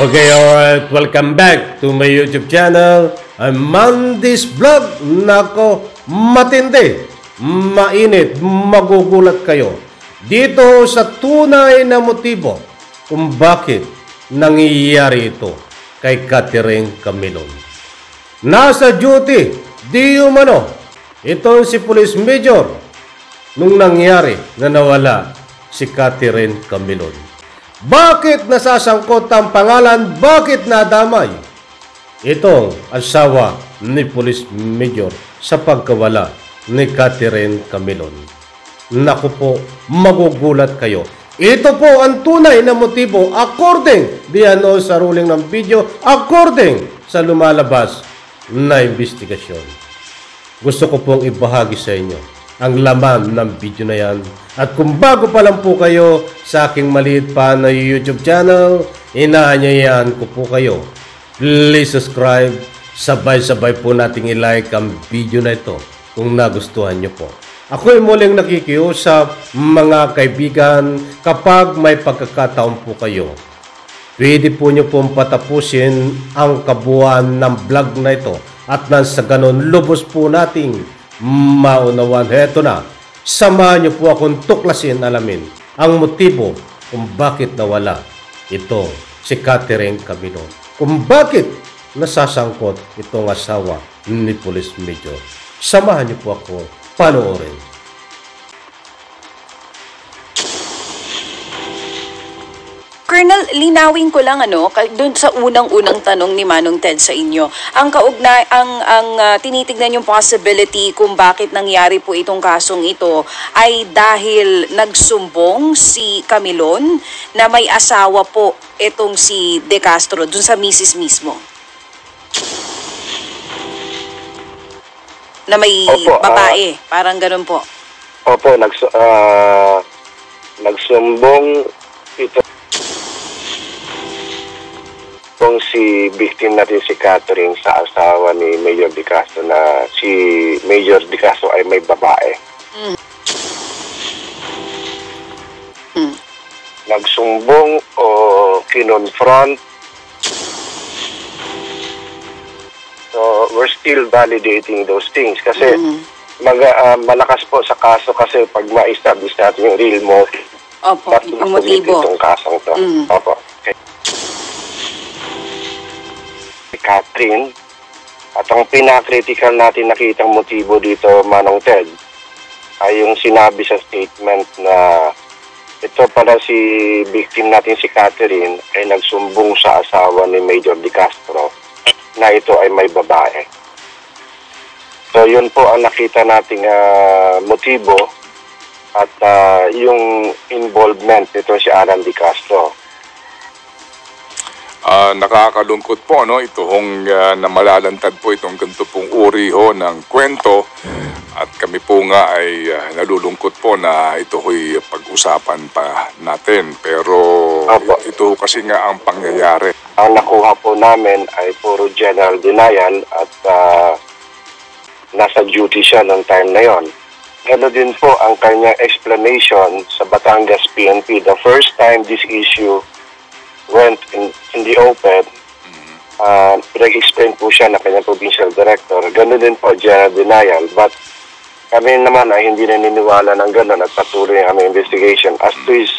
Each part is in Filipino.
Okay, alright. Welcome back to my YouTube channel. I'm Mandis Vlog. Nako, matindi, mainit, magugulat kayo. Dito sa tunay na motibo kung bakit nangyayari ito kay Catherine Camilon. Nasa duty, di umano. Ito si Police Major nung nangyari na nawala si Catherine Camilon. Bakit nasasangkot ang pangalan? Bakit nadamay? Itong asawa ni Police Major sa pagkawala ni Catherine Camilon. Naku po, magugulat kayo. Ito po ang tunay na motibo according diyan sa ruling ng video, according sa lumalabas na investigasyon. Gusto ko pong ibahagi sa inyo ang laman ng video na yan. At kung bago pa lang po kayo sa aking maliit pa na YouTube channel, inaanyayan ko po kayo. Please subscribe. Sabay-sabay po nating i-like ang video na ito kung nagustuhan nyo po. Ako ay muling nakikiusap mga kaibigan kapag may pagkakataon po kayo. Pwede po nyo pong patapusin ang kabuuan ng vlog na ito at nang sa ganon lubos po nating maunawan. Heto na, samahan niyo po akong tuklasin alamin ang motibo kung bakit nawala ito si Catherine Camino. Kung bakit nasasangkot itong asawa ni Police Major. Samahan niyo po ako panoorin. Colonel, linawin ko lang ano, doon sa unang-unang tanong ni Manong Ted sa inyo. Ang kaugnay ang ang uh, tinitignan yung possibility kung bakit nangyari po itong kasong ito ay dahil nagsumbong si Camilon na may asawa po itong si De Castro doon sa misis mismo. Na may Opo, ah, babae, parang ganun po. Opo, nags, ah, nagsumbong ito kung si victim natin si Catherine sa asawa ni Mayor Di Castro na si Mayor Di Castro ay may babae. Mm. Nagsumbong o kinonfront So, we're still validating those things kasi Mhm. mag, ah, malakas po sa kaso kasi pag ma-establish natin yung real motive Opo, yung motibo. itong kasong to? Mm. Opo. Okay. Si Catherine, at ang pinaka-critical natin nakitang motibo dito, Manong Ted, ay yung sinabi sa statement na ito pala si victim natin si Catherine ay nagsumbong sa asawa ni Major Di Castro na ito ay may babae. So yun po ang nakita nating ah, motibo at ah, yung involvement nito si Alan Di Castro. Ah, nakakalungkot po no ito hong ah, na malalantad po itong ganito pong uri ho ng kwento at kami po nga ay ah, nalulungkot po na ito ho'y pag-usapan pa natin pero Apo. ito kasi nga ang pangyayari Ang nakuha po namin ay puro general denial at ah, nasa duty siya noong time na yon. Gano'n din po ang kanyang explanation sa Batangas PNP. The first time this issue went in, in the open, uh, pinag-explain po siya na kanyang provincial director. Gano'n din po general denial. But kami naman ay hindi naniniwala ng gano'n at patuloy ang aming investigation as to his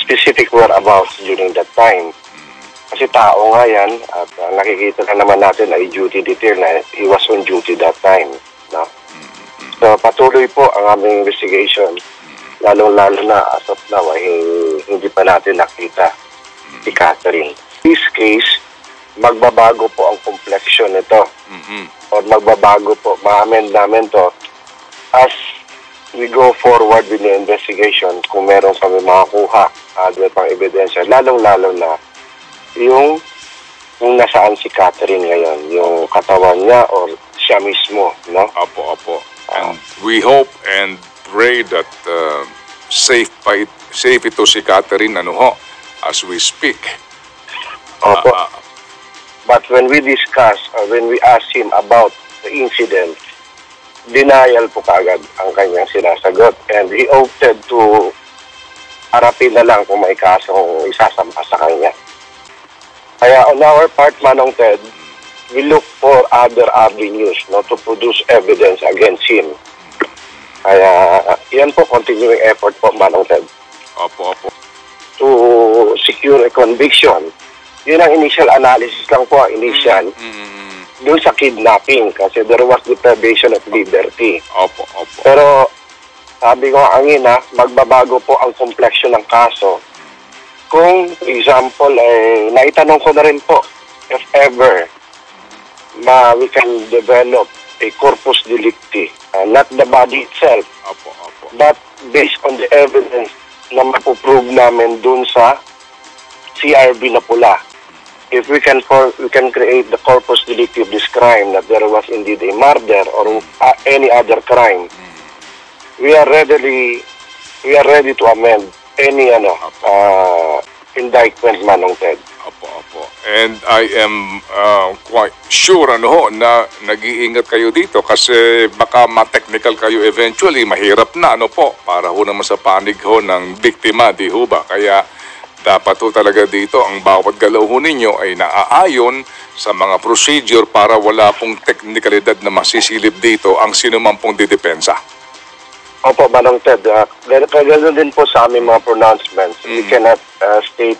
specific whereabouts during that time. Kasi tao nga yan at uh, nakikita na naman natin ay duty detail na he was on duty that time. No? So patuloy po ang aming investigation lalong-lalo na as of now ay hindi pa natin nakita si Catherine. This case, magbabago po ang complexion nito Mhm. or magbabago po, ma-amend namin to as we go forward with the investigation kung meron kami makakuha may pang ebidensya, lalong-lalo na yung kung nasaan si Catherine ngayon, yung katawan niya or siya mismo, no? Apo, apo. And we hope and pray that uh, safe pa it, safe ito si Catherine ano ho as we speak. Opo. Ah, But when we discuss or when we ask him about the incident, denial po kagad ang kanyang sinasagot. And he opted to harapin na lang kung may kasong isasampa sa kanya. Kaya on our part, Manong Ted, we look for other avenues no, to produce evidence against him. Kaya yan po, continuing effort po, Manong Ted, Opo, opo. To secure a conviction. Yun ang initial analysis lang po, initial, Mm, doon sa kidnapping kasi there was deprivation of liberty. opo, opo. Pero sabi ko ang ina, magbabago po ang complexion ng kaso. Kung, for example, eh, naitanong ko na rin po, if ever, ma we can develop a corpus delicti, uh, not the body itself, Opo, opo. but based on the evidence na mapuprove namin dun sa CRB na pula. If we can for, we can create the corpus delicti of this crime that there was indeed a murder or uh, any other crime, we are readily we are ready to amend any ano uh, indictment manong Ted. Opo, opo. And I am uh, quite sure ano ho, na nag-iingat kayo dito kasi baka ma-technical kayo eventually, mahirap na ano po, para ho naman sa panig ho ng biktima, di ho ba? Kaya dapat ho talaga dito ang bawat galaw ho ninyo ay naaayon sa mga procedure para wala pong teknikalidad na masisilip dito ang sino man pong didepensa. Opo, Manong Ted, uh, gan- ganun din po sa aming mga pronouncements. We Mm. cannot uh, state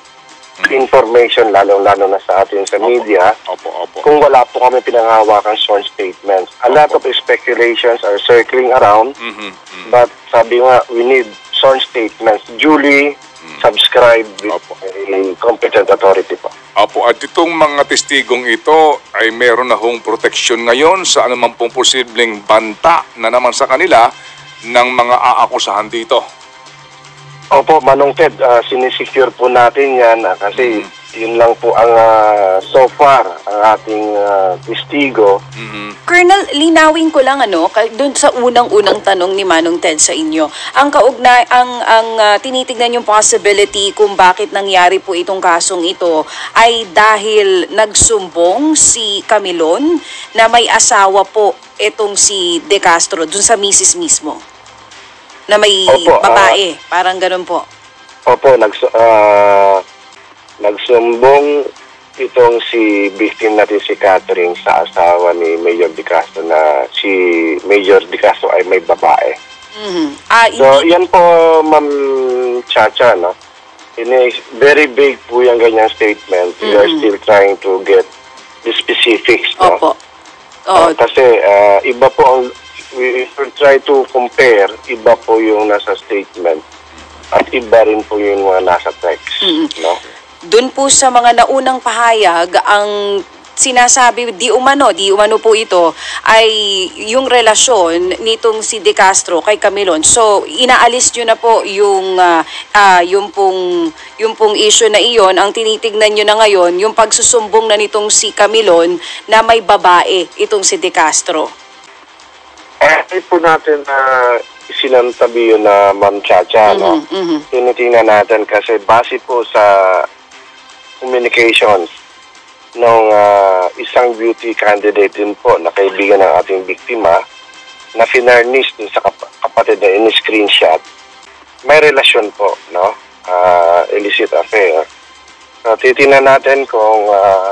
information, lalong-lalo na sa atin sa media, Opo, opo. kung wala po kami pinangahawakan sworn statements. A lot of speculations are circling around, Mhm, mhm. but sabi nga, we need sworn statements duly subscribed with Opo. a competent authority po. Apo, at itong mga testigong ito ay meron na hong proteksyon ngayon sa anumang pong posibleng banta na naman sa kanila ng mga aakusahan dito. Opo, Manong Ted, uh, sinisecure po natin yan ah, kasi yun lang po ang ah, so far ang ating ah, testigo. Mhm. Colonel, linawin ko lang ano, dun sa unang-unang tanong ni Manong Ted sa inyo. Ang kaugnay, ang, ang ah, tinitignan yung possibility kung bakit nangyari po itong kasong ito ay dahil nagsumbong si Camilon na may asawa po itong si De Castro dun sa misis mismo. Na may Opo, ah, babae, parang ganun po. Opo, nags ah, nagsumbong itong si victim natin si Catherine sa asawa ni Mayor Di Castro na si Mayor Di Castro ay may babae. Mhm. Ah, So, yan po, Ma'am Chacha, no? In a very big po yung ganyang statement. We are Mhm. still trying to get the specifics, no? opo. Ah, Oo, kasi ah, iba po ang, we will try to compare, iba po yung nasa statement at iba rin po yung mga nasa text, Mm. no? Doon po sa mga naunang pahayag, ang sinasabi, di umano, di umano po ito, ay yung relasyon nitong si De Castro kay Camilon. So, inaalis nyo na po yung, ah, ah, yung, pong, yung pong issue na iyon. Ang tinitignan nyo na ngayon, yung pagsusumbong na nitong si Camilon na may babae itong si De Castro. Eh, po natin na sinantabi yun na Ma'am Chacha, no? Mhm, mhm. Tinitingnan natin kasi base po sa communications ng isang beauty candidate din po na kaibigan ng ating biktima na finarnish din sa kap- kapatid na in-screenshot, may relasyon po, no? Ah, illicit affair. So, titingnan natin kung ah,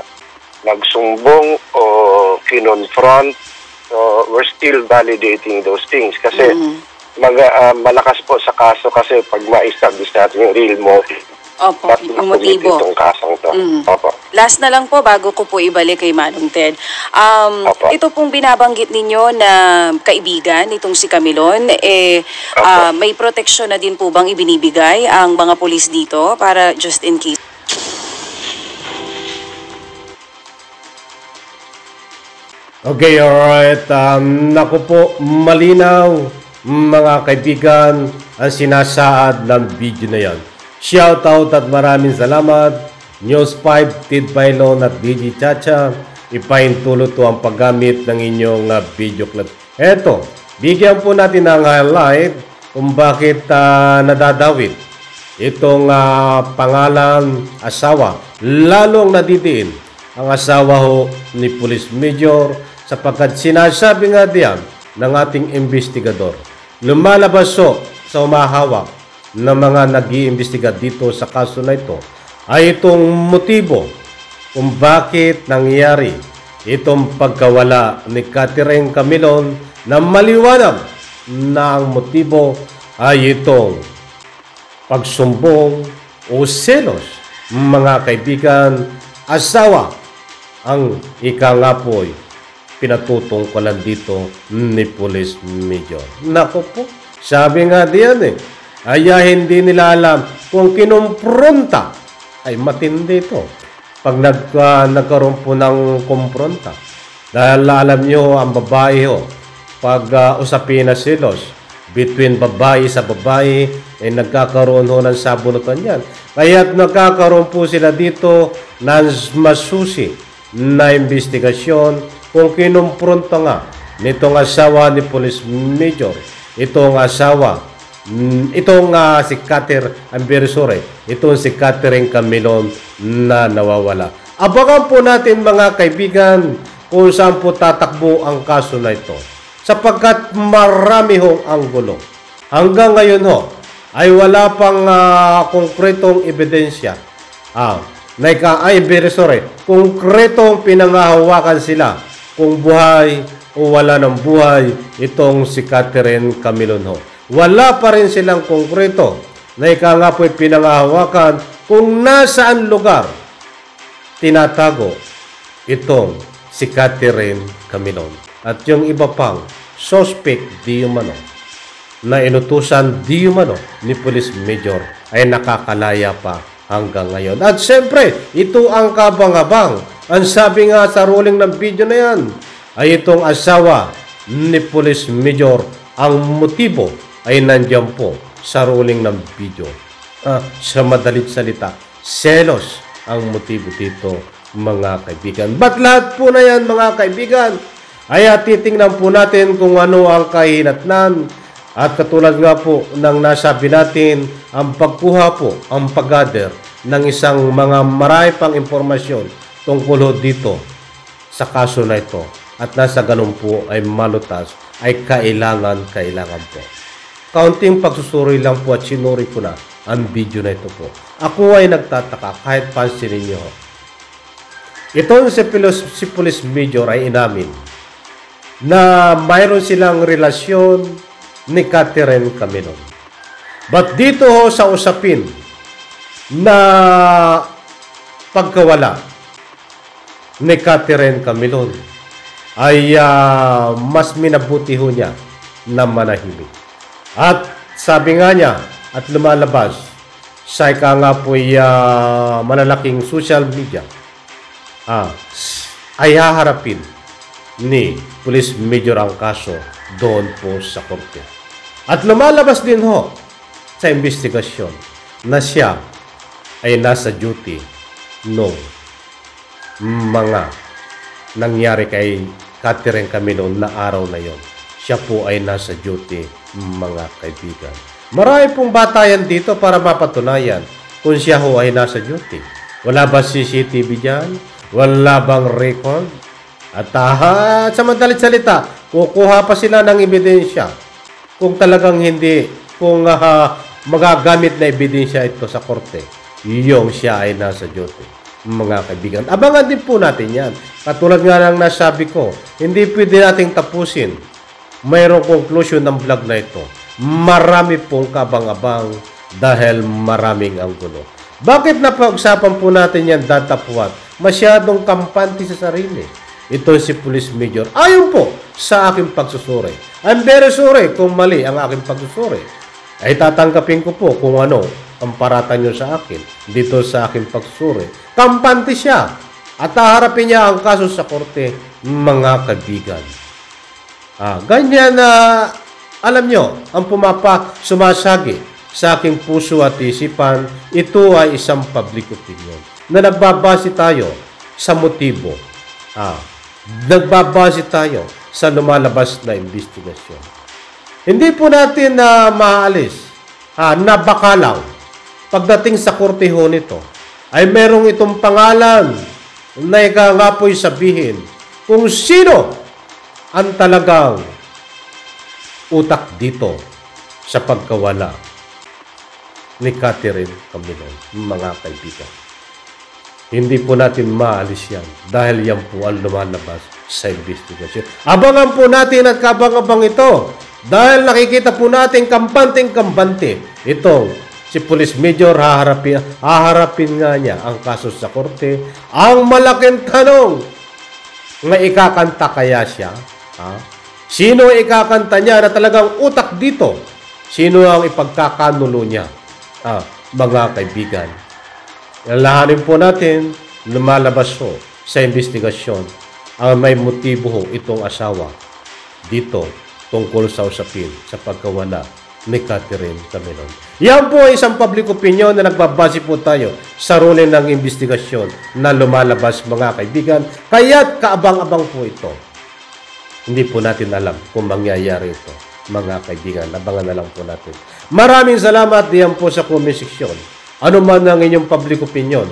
nagsumbong o kinonfront. So, we're still validating those things kasi Mhm. mag, ah, malakas po sa kaso kasi pag ma-establish natin yung real motive. Opo, yung motibo. itong kasong to? Mhm. Opo. Last na lang po bago ko po ibalik kay Manong Ted. Um, Opo. ito pong binabanggit ninyo na kaibigan itong si Camilon, eh, ah, may proteksyon na din po bang ibinibigay ang mga pulis dito para just in case? Okay, alright. Um, naku po, malinaw mga kaibigan ang sinasaad ng video na yan. Shoutout at maraming salamat. News 5, Tid Bailon at DJ Chacha. Ipaintulot to ang paggamit ng inyong uh, video clip. Eto, bigyan po natin ng highlight kung bakit uh, nadadawit itong ah, pangalan asawa. Lalong nadidiin ang asawa ho ni Police Major sapagkat sinasabi nga diyan ng ating investigador. Lumalabas ho sa umahawak ng mga nag iimbestiga dito sa kaso na ito ay itong motibo kung bakit nangyari itong pagkawala ni Catherine Camilon na maliwanag na ang motibo ay itong pagsumbong o selos mga kaibigan asawa ang ika nga po'y pinatutungkulan dito ni Police Major. Nako po, sabi nga diyan eh, aya hindi nila alam kung kinumpronta ay matindi ito. Pag nag, uh, nagkaroon po ng kumpronta. Dahil alam nyo, ang babae ho, pag uh, usapin na silos, between babae sa babae, ay nagkakaroon ho ng sabunutan yan. Kaya't nagkakaroon po sila dito ng masusi na investigasyon kung kinumpronta nga nitong asawa ni Police Major, itong asawa, mm, itong uh, si Kater Ambersore, itong si Catherine Camilon na nawawala. Abangan po natin mga kaibigan kung saan po tatakbo ang kaso na ito sapagkat marami hong anggulo. Hanggang ngayon ho, ay wala pang uh, konkretong ebidensya. Ah, na ika, ay, very sorry, konkretong pinangahawakan sila kung buhay o wala ng buhay itong si Catherine Camilon ho. Wala pa rin silang konkreto na ika nga po'y pinangahawakan kung nasaan lugar tinatago itong si Catherine Camilon. At yung iba pang suspect di umano na inutusan di umano ni Police Major ay nakakalaya pa hanggang ngayon. At siyempre, ito ang kabang-abang. Ang sabi nga sa ruling ng video na yan ay itong asawa ni Police Major. Ang motibo ay nandiyan po sa ruling ng video. Ah, sa madalit salita, selos ang motibo dito mga kaibigan. But lahat po na yan mga kaibigan ay titingnan po natin kung ano ang kahinatnan at katulad nga po ng nasabi natin, ang pagkuha po, ang pag-gather ng isang mga marami pang impormasyon tungkol dito sa kaso na ito at nasa ganun po ay malutas ay kailangan, kailangan po. Kaunting pagsusuri lang po at sinuri ko na ang video na ito po. Ako ay nagtataka kahit pansinin nyo. Ito si, Pilos, si Police Major ay inamin na mayroon silang relasyon ni Catherine Camilon. But dito ho sa usapin na pagkawala ni Catherine Camilon ay uh, mas minabuti ho niya na manahimik. At sabi nga niya at lumalabas sa ika nga po uh, malalaking social media ah, ay haharapin ni Police Major ang kaso doon po sa korte. At lumalabas din ho sa investigasyon na siya ay nasa duty no mga nangyari kay Catherine Camilo na araw na yon. Siya po ay nasa duty mga kaibigan. Marami pong batayan dito para mapatunayan kung siya ho ay nasa duty. Wala ba CCTV dyan? Wala bang record? At uh, sa madalit salita, kukuha pa sila ng ebidensya kung talagang hindi, kung uh, magagamit na ebidensya ito sa korte, yung siya ay nasa duty. Mga kaibigan, abangan din po natin yan. Katulad nga ng nasabi ko, hindi pwede nating tapusin. Mayroong conclusion ng vlog na ito. Marami pong kabang-abang dahil maraming ang gulo. Bakit napag-usapan po natin yan datapuat? Masyadong kampante sa sarili. Ito si Police Major. Ayon po sa aking pagsusuri. I'm very sorry kung mali ang aking pagsusuri. Ay tatanggapin ko po kung ano ang paratan nyo sa akin dito sa aking pagsusuri. Kampante siya at haharapin niya ang kaso sa korte mga kaibigan. Ah, ganyan na alam nyo, ang pumapa sumasagi sa aking puso at isipan, ito ay isang public opinion na nagbabase tayo sa motibo. Ah, nagbabase tayo sa lumalabas na investigasyon. Hindi po natin na uh, maalis uh, na bakalaw pagdating sa korteho nito ay merong itong pangalan na ika sabihin kung sino ang talagang utak dito sa pagkawala ni Catherine Camilon, mga kaibigan. Hindi po natin maalis yan dahil yan po ang lumalabas sa investigation. Abangan po natin at kabang-abang ito dahil nakikita po natin kampanteng-kampante itong si Police Major haharapin, haharapin nga niya ang kaso sa korte. Ang malaking tanong, may ikakanta kaya siya? Ha? Sino ikakanta niya na talagang utak dito? Sino ang ipagkakanulo niya? Ah, mga kaibigan, Lalahanin po natin, lumalabas po sa investigasyon ang may motibo itong asawa dito tungkol sa usapin sa pagkawala ni Catherine Caminon. Yan po ay isang public opinion na nagbabase po tayo sa ruling ng investigasyon na lumalabas mga kaibigan. Kaya't kaabang-abang po ito. Hindi po natin alam kung mangyayari ito. Mga kaibigan, abangan na lang po natin. Maraming salamat diyan po sa comment section. Ano man ang inyong public opinion,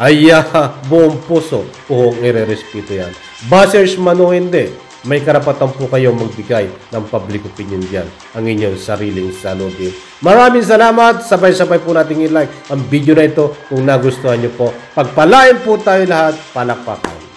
ay ah, buong puso po ire-respeto yan. Bashers man o hindi, may karapatan po kayo magbigay ng public opinion diyan ang inyong sariling salubin. Maraming salamat. Sabay-sabay po nating i-like ang video na ito kung nagustuhan nyo po. Pagpalain po tayo lahat. Palakpakan.